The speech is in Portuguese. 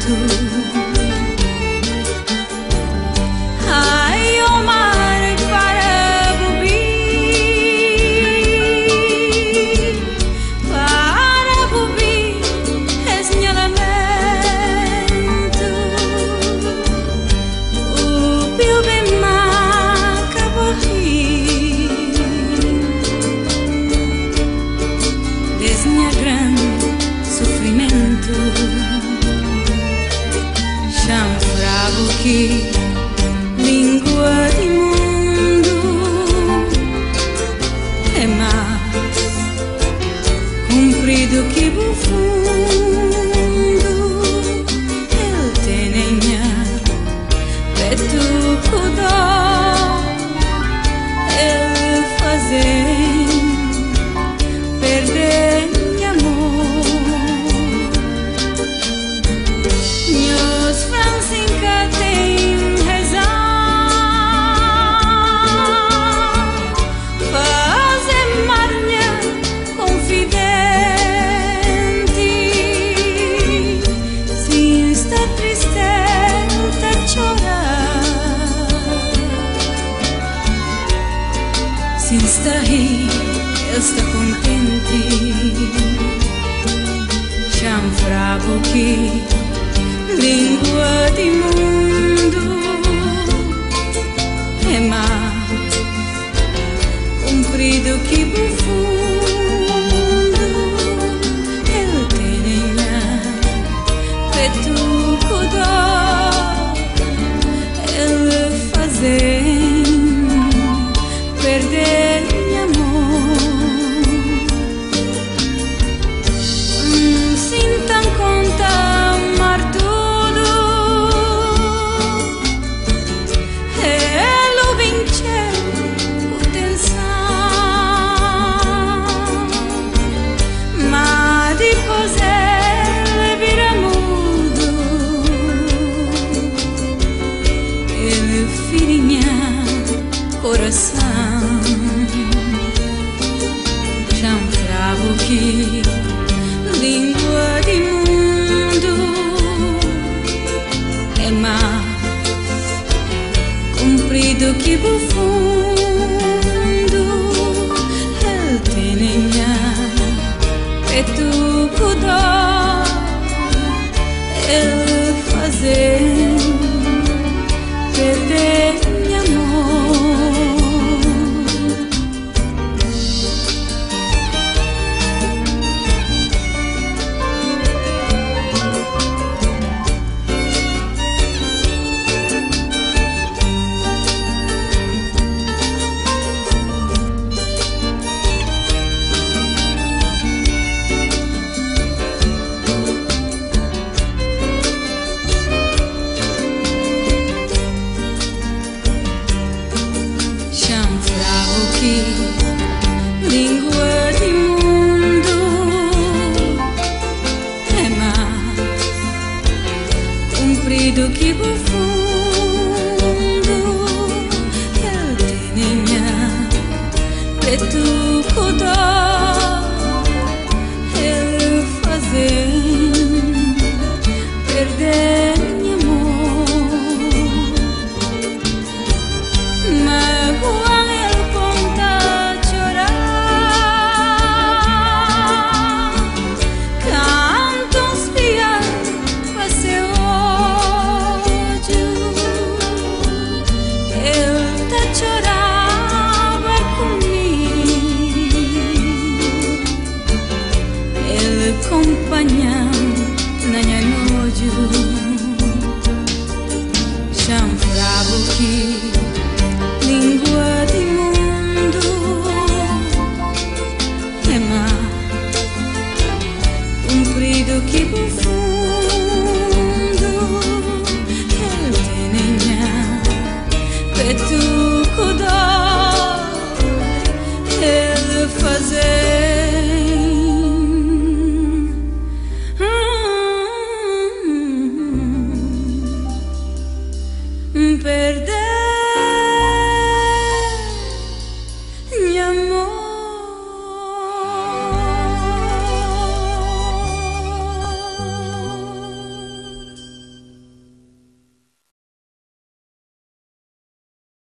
图 demás, cumprido que bufão. E ahí, estar contente. Chão fraco que língua de mundo é mar, comprido que bom. filhinha, coração. Já um bravo que língua de mundo É mar comprido que bufundo El tenenha é tu pudor ve tu huda Companions, na minha nojo. Que